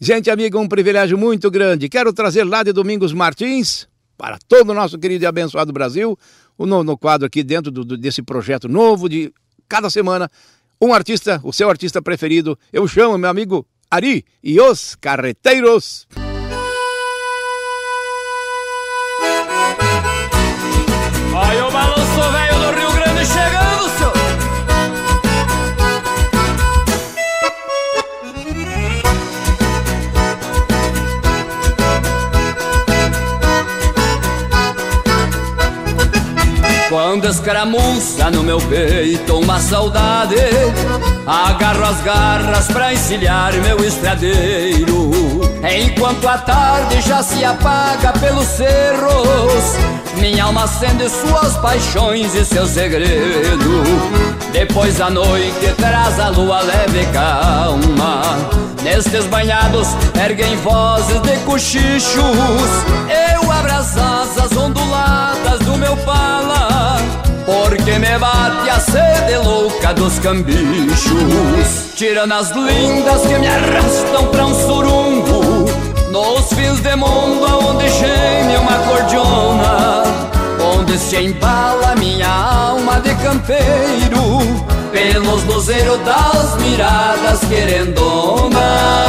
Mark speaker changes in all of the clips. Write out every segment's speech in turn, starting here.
Speaker 1: Gente amiga, um privilégio muito grande. Quero trazer lá de Domingos Martins, para todo o nosso querido e abençoado Brasil, no, no quadro aqui dentro do, do, desse projeto novo de cada semana, um artista, o seu artista preferido. Eu chamo meu amigo Ari e os Carreteiros.
Speaker 2: Quando escaramuça no meu peito uma saudade Agarro as garras pra encilhar meu estradeiro. Enquanto a tarde já se apaga pelos cerros Minha alma acende suas paixões e seu segredo Depois a noite traz a lua leve e calma. Nestes banhados erguem vozes de cochichos bate a sede louca dos cambichos. Tirando as lindas que me arrastam pra um surungo. Nos fins de mundo onde geme uma cordiona. Onde se embala minha alma de campeiro. Pelos luzeiros das miradas querendonas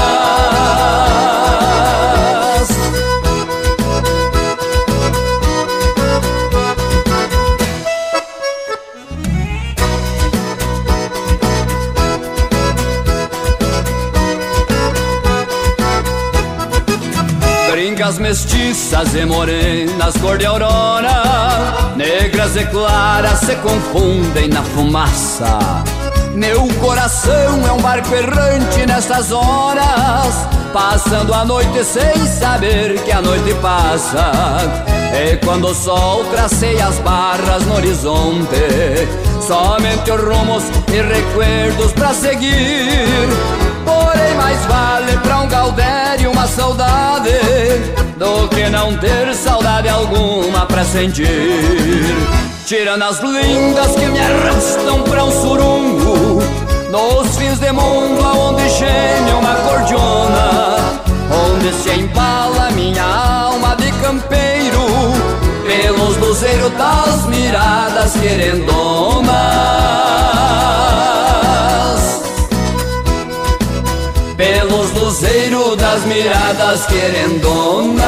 Speaker 2: Brancas, mestiças e morenas, cor de aurora. Negras e claras se confundem na fumaça. Meu coração é um barco errante nessas horas. Passando a noite sem saber que a noite passa. E quando o sol traceia as barras no horizonte Somente os rumos e recuerdos pra seguir saudade Do que não ter saudade alguma pra sentir. Tirando as lindas que me arrastam pra um surungo Nos fins de mundo aonde geme uma cordiona Onde se embala minha alma de campeiro Pelos luzeiros das miradas querendonas luzeiros das miradas querendonas